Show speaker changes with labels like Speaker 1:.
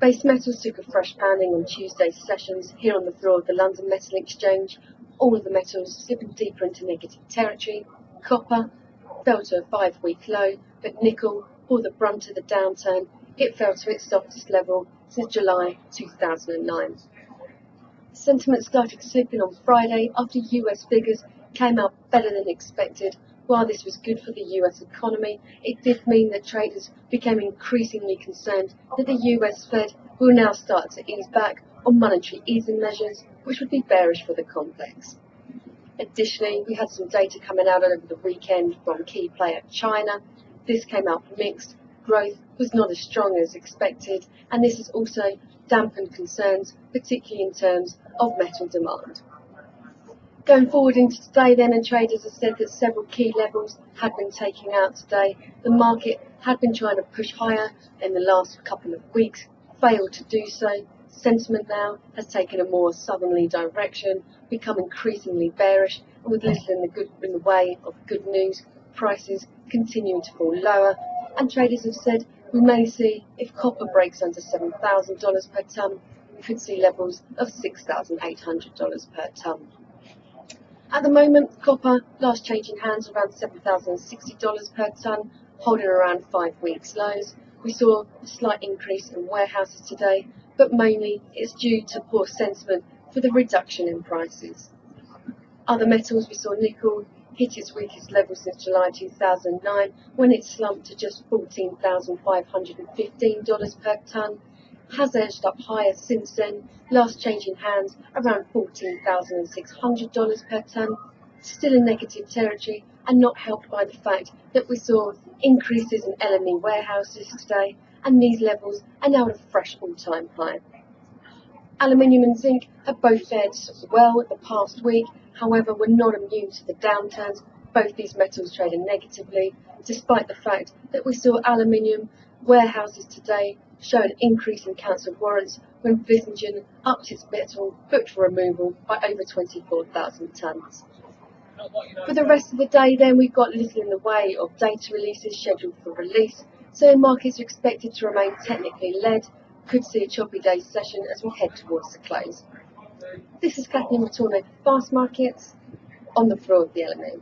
Speaker 1: Base metals took a fresh pounding on Tuesday's sessions here on the floor of the London Metal Exchange. All of the metals slipping deeper into negative territory. Copper fell to a five week low, but nickel bore the brunt of the downturn. It fell to its softest level since July 2009. Sentiment started slipping on Friday after US figures came out better than expected. While this was good for the US economy, it did mean that traders became increasingly concerned that the US Fed will now start to ease back on monetary easing measures, which would be bearish for the complex. Additionally, we had some data coming out over the weekend from key player China. This came out mixed. Growth was not as strong as expected, and this has also dampened concerns, particularly in terms of metal demand. Going forward into today then, and traders have said that several key levels had been taken out today. The market had been trying to push higher in the last couple of weeks, failed to do so. Sentiment now has taken a more southerly direction, become increasingly bearish, and with little in the, good, in the way of good news, prices continuing to fall lower. And traders have said we may see, if copper breaks under $7,000 per tonne, we could see levels of $6,800 per tonne. At the moment, copper last changing hands around $7,060 per tonne, holding around five weeks lows. We saw a slight increase in warehouses today, but mainly it's due to poor sentiment for the reduction in prices. Other metals, we saw nickel hit its weakest level since July 2009 when it slumped to just $14,515 per tonne has edged up higher since then, last changing hands around $14,600 per tonne, still in negative territory and not helped by the fact that we saw increases in LME warehouses today and these levels are now at a fresh all-time high. Aluminium and zinc have both fared well the past week, however, were not immune to the downturns. Both these metals traded negatively, despite the fact that we saw aluminium warehouses today show an increase in cancelled warrants when Vlissingen upped its metal booked for removal by over 24,000 tonnes. For the rest of the day then we've got little in the way of data releases scheduled for release, so markets are expected to remain technically led, could see a choppy day session as we head towards the close. This is Kathleen Retourne for Fast Markets on the floor of the LME.